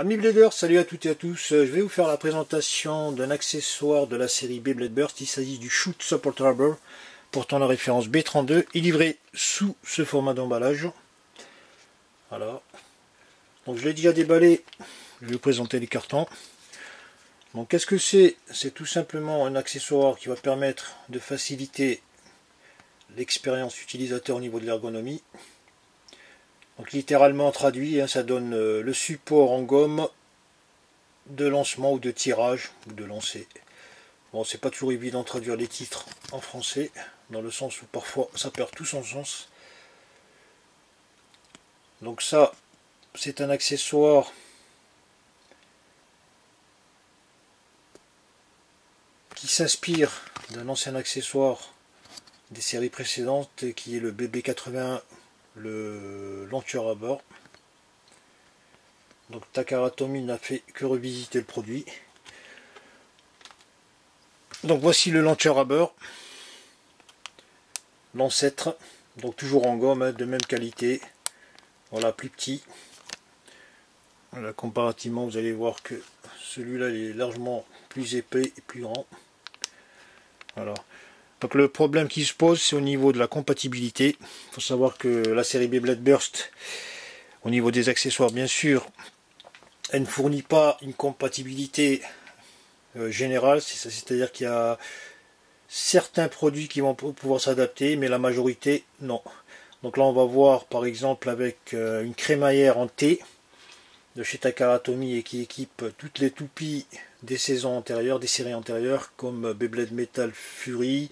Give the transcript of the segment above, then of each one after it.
Amis Bladers, salut à toutes et à tous. Euh, je vais vous faire la présentation d'un accessoire de la série Beyblade Burst. Il s'agit du Shoot Support Rubber, portant la référence B32 et livré sous ce format d'emballage. Voilà. Donc je l'ai déjà déballé. Je vais vous présenter les cartons. Donc qu'est-ce que c'est? C'est tout simplement un accessoire qui va permettre de faciliter l'expérience utilisateur au niveau de l'ergonomie. Donc littéralement traduit, hein, ça donne euh, le support en gomme de lancement ou de tirage ou de lancer. Bon, c'est pas toujours évident de traduire les titres en français, dans le sens où parfois ça perd tout son sens. Donc ça, c'est un accessoire qui s'inspire d'un ancien accessoire des séries précédentes qui est le BB81 le launcher à bord. Donc Takara Tomy n'a fait que revisiter le produit. Donc voici le launcher à bord. L'ancêtre. Donc toujours en gomme, hein, de même qualité. Voilà, plus petit. Voilà, comparativement, vous allez voir que celui-là est largement plus épais et plus grand. Voilà. Donc le problème qui se pose, c'est au niveau de la compatibilité. Il faut savoir que la série Beyblade Burst, au niveau des accessoires, bien sûr, elle ne fournit pas une compatibilité euh, générale. C'est-à-dire qu'il y a certains produits qui vont pouvoir s'adapter, mais la majorité, non. Donc là, on va voir, par exemple, avec euh, une crémaillère en T de chez Takaratomi et qui équipe toutes les toupies des saisons antérieures, des séries antérieures, comme Beyblade Metal Fury,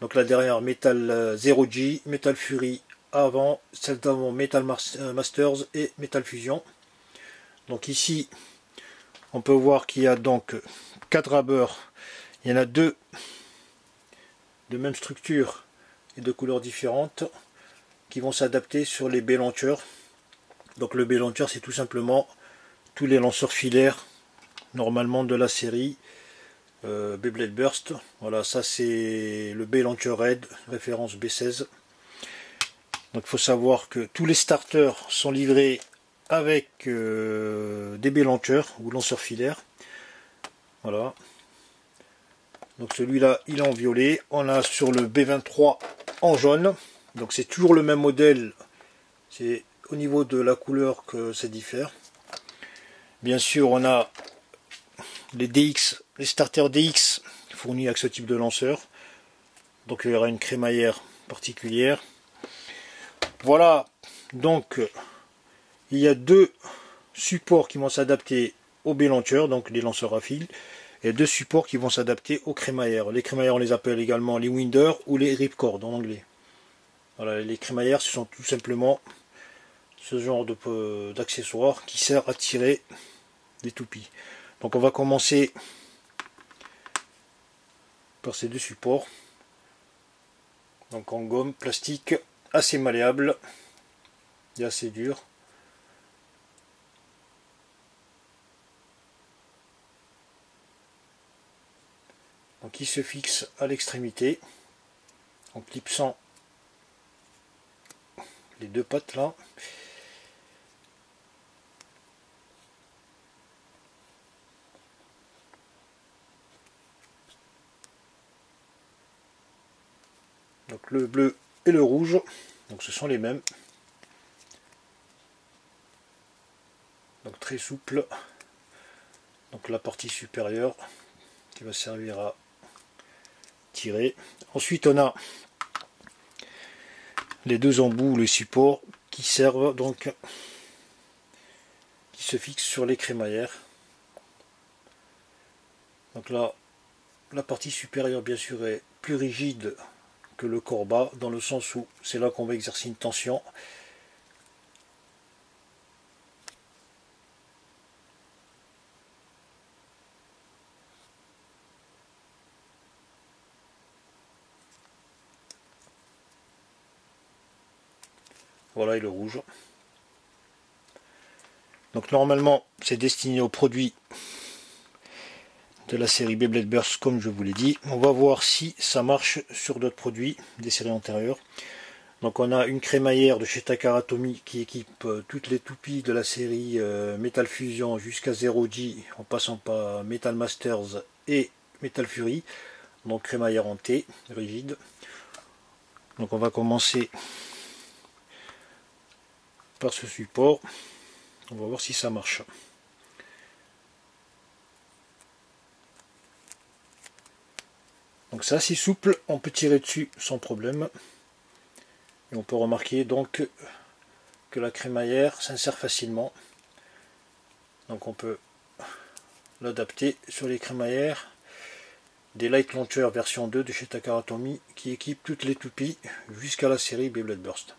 donc la dernière Metal 0G, euh, Metal Fury avant, celle d'avant Metal euh, Masters et Metal Fusion. Donc ici, on peut voir qu'il y a donc 4 rabeurs. Il y en a deux de même structure et de couleurs différentes qui vont s'adapter sur les b launchers. Donc le b launcher c'est tout simplement tous les lanceurs filaires normalement de la série euh, Beyblade Burst. Voilà, ça c'est le B-Launcher Red, référence B16. Donc il faut savoir que tous les starters sont livrés avec euh, des B-Launchers ou lanceurs filaires. Voilà. Donc celui-là, il est en violet. On a sur le B23 en jaune. Donc c'est toujours le même modèle. C'est au niveau de la couleur que ça diffère. Bien sûr, on a les DX, les starters DX fournis avec ce type de lanceur. Donc il y aura une crémaillère particulière. Voilà, donc il y a deux supports qui vont s'adapter au B-launcher, donc les lanceurs à fil, et deux supports qui vont s'adapter aux crémaillères. Les crémaillères, on les appelle également les Winder ou les Ripcord en anglais. Voilà, les crémaillères, ce sont tout simplement ce genre d'accessoires qui sert à tirer des toupies. Donc on va commencer par ces deux supports. Donc en gomme plastique assez malléable et assez dur. Donc il se fixe à l'extrémité en clipsant les deux pattes là. Donc le bleu et le rouge, donc ce sont les mêmes. Donc très souple. Donc la partie supérieure qui va servir à tirer. Ensuite on a les deux embouts, les supports qui servent donc qui se fixent sur les crémaillères. Donc là la partie supérieure bien sûr est plus rigide le corps bas, dans le sens où c'est là qu'on va exercer une tension. Voilà, et le rouge. Donc normalement, c'est destiné aux produits de la série Beyblade Burst comme je vous l'ai dit. On va voir si ça marche sur d'autres produits des séries antérieures. Donc on a une crémaillère de chez Takaratomi qui équipe euh, toutes les toupies de la série euh, Metal Fusion jusqu'à 0G en passant par Metal Masters et Metal Fury. Donc crémaillère en T, rigide. Donc on va commencer par ce support. On va voir si ça marche. Donc c'est assez souple, on peut tirer dessus sans problème. Et on peut remarquer donc que la crémaillère s'insère facilement. Donc on peut l'adapter sur les crémaillères des Light Launcher version 2 de chez Takaratomi qui équipent toutes les toupies jusqu'à la série Beyblade Burst.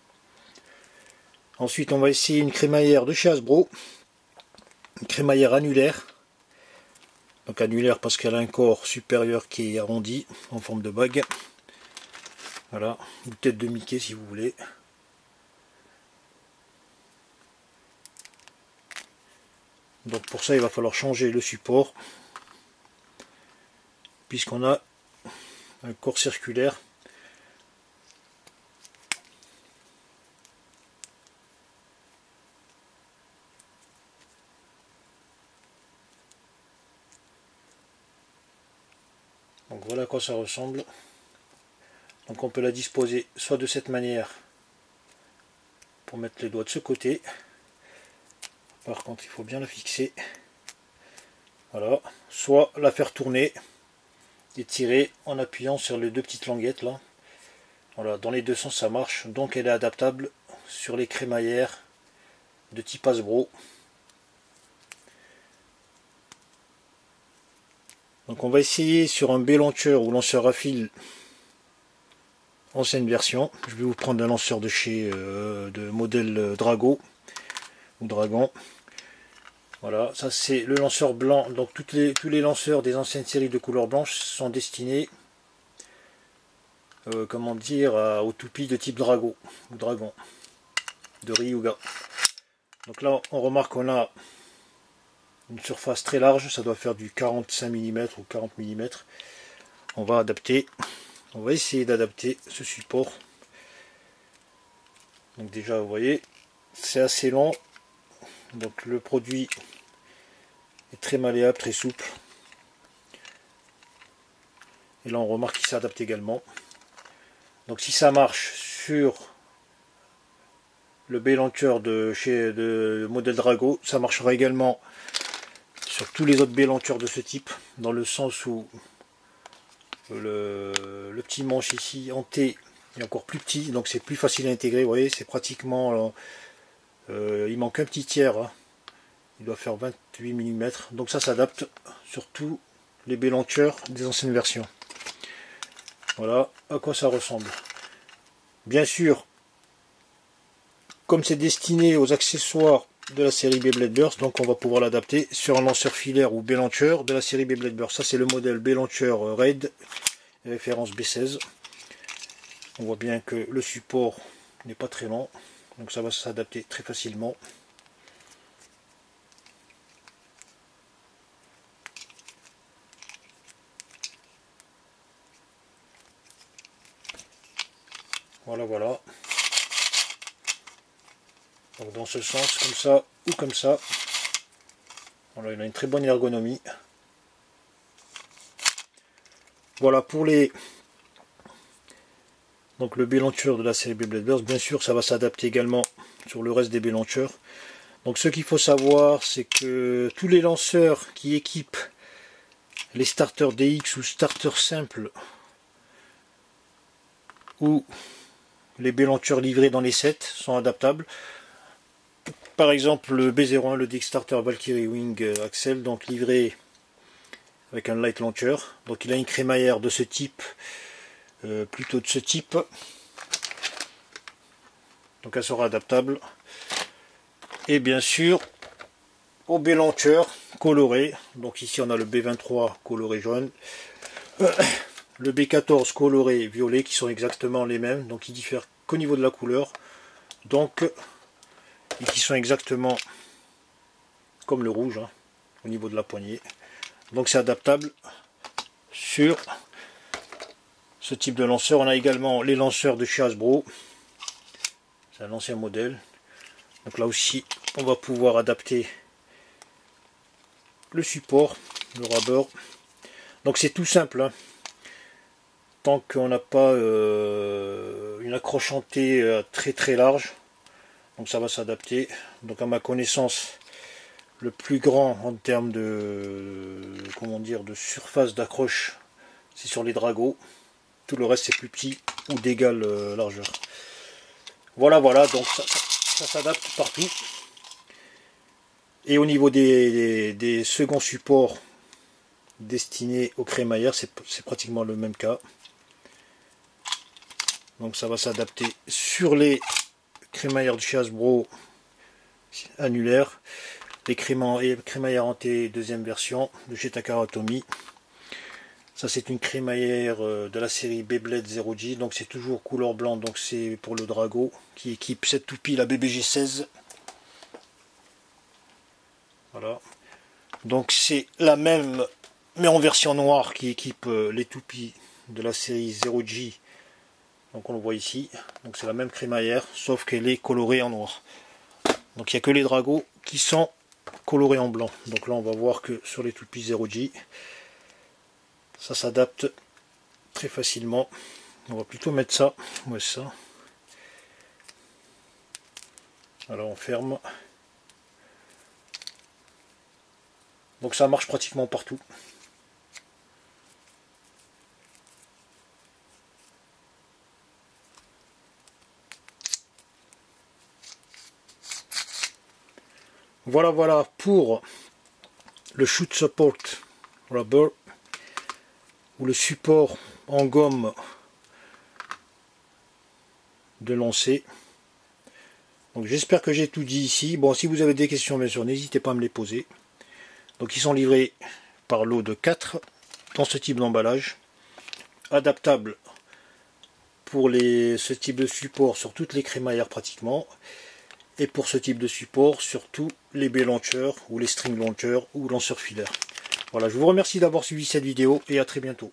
Ensuite on va essayer une crémaillère de chez Hasbro, une crémaillère annulaire. Annulaire parce qu'elle a un corps supérieur qui est arrondi en forme de bague. Voilà, une tête de Mickey si vous voulez. Donc pour ça il va falloir changer le support puisqu'on a un corps circulaire Voilà à quoi ça ressemble. Donc on peut la disposer soit de cette manière pour mettre les doigts de ce côté. Par contre il faut bien la fixer. Voilà. Soit la faire tourner et tirer en appuyant sur les deux petites languettes là. Voilà, dans les deux sens ça marche. Donc elle est adaptable sur les crémaillères de type Hasbro. Donc on va essayer sur un B-launcher ou lanceur à fil ancienne version. Je vais vous prendre un lanceur de chez euh, de modèle euh, Drago ou Dragon. Voilà, ça c'est le lanceur blanc. Donc toutes les, tous les lanceurs des anciennes séries de couleur blanche sont destinés, euh, comment dire, aux toupies de type Drago ou Dragon de Ryuga. Donc là on remarque qu'on a une surface très large, ça doit faire du 45 mm ou 40 mm. On va adapter on va essayer d'adapter ce support. Donc déjà vous voyez c'est assez long. Donc le produit est très malléable très souple. Et là on remarque qu'il s'adapte également. Donc si ça marche sur le B-Launcher de chez de modèle Drago ça marchera également tous les autres B-Launchers de ce type dans le sens où le, petit manche ici en T est encore plus petit, donc c'est plus facile à intégrer. Vous voyez, c'est pratiquement... Euh, il manque un petit tiers. Hein. Il doit faire 28 mm. Donc ça s'adapte sur tous les bélancheurs des anciennes versions. Voilà à quoi ça ressemble. Bien sûr, comme c'est destiné aux accessoires de la série Beyblade Burst, donc on va pouvoir l'adapter sur un lanceur filaire ou bélancher de la série Beyblade Burst. Ça c'est le modèle bélancher Raid, référence B16. On voit bien que le support n'est pas très long, donc ça va s'adapter très facilement. Voilà, voilà dans ce sens, comme ça ou comme ça. Voilà, il a une très bonne ergonomie. Voilà pour les donc le bélancheur de la série Beyblade Burst, bien sûr ça va s'adapter également sur le reste des bélancheurs. Donc ce qu'il faut savoir c'est que tous les lanceurs qui équipent les starters DX ou starters simples ou les bélancheurs livrés dans les sets sont adaptables par exemple le B01, le Starter Valkyrie Wing euh, Axel, donc livré avec un light launcher. Donc il a une crémaillère de ce type, euh, plutôt de ce type. Donc elle sera adaptable. Et bien sûr, au B launcher coloré. Donc ici on a le B23 coloré jaune. Euh, le B14 coloré violet qui sont exactement les mêmes. Donc ils diffèrent qu'au niveau de la couleur. Donc et qui sont exactement comme le rouge hein, au niveau de la poignée. Donc c'est adaptable sur ce type de lanceur. On a également les lanceurs de chez Hasbro c'est un ancien modèle. Donc là aussi, on va pouvoir adapter le support, le rubber. Donc c'est tout simple. Hein. Tant qu'on n'a pas euh, une accroche euh, très très large, donc ça va s'adapter. Donc à ma connaissance, le plus grand en termes de comment dire de surface d'accroche, c'est sur les dragos. Tout le reste c'est plus petit ou d'égale euh, largeur. Voilà, voilà, donc ça, s'adapte partout. Et au niveau des, seconds supports destinés aux crémaillères, c'est pratiquement le même cas. Donc ça va s'adapter sur les crémaillères du Hasbro annulaires, les crémaillères T deuxième version de chez Takara Tomy. Ça c'est une crémaillère euh, de la série Beyblade 0G, donc c'est toujours couleur blanc, donc c'est pour le Drago qui équipe cette toupie la BBG 16. Voilà. Donc c'est la même, mais en version noire qui équipe euh, les toupies de la série 0G. Donc on le voit ici. C'est la même crémaillère, sauf qu'elle est colorée en noir. Donc il n'y a que les dragos qui sont colorés en blanc. Donc là on va voir que sur les toupies 0G, ça s'adapte très facilement on va plutôt mettre ça ouais ça alors on ferme donc ça marche pratiquement partout Voilà, voilà pour le shoot support rubber le support en gomme de lancer. J'espère que j'ai tout dit ici. Bon, si vous avez des questions, bien sûr, n'hésitez pas à me les poser. Donc ils sont livrés par lot de 4 dans ce type d'emballage. Adaptable pour ce type de support sur toutes les crémaillères pratiquement. Et pour ce type de support sur tous les b launchers ou les string launchers ou lanceurs filaires. Voilà, je vous remercie d'avoir suivi cette vidéo et à très bientôt.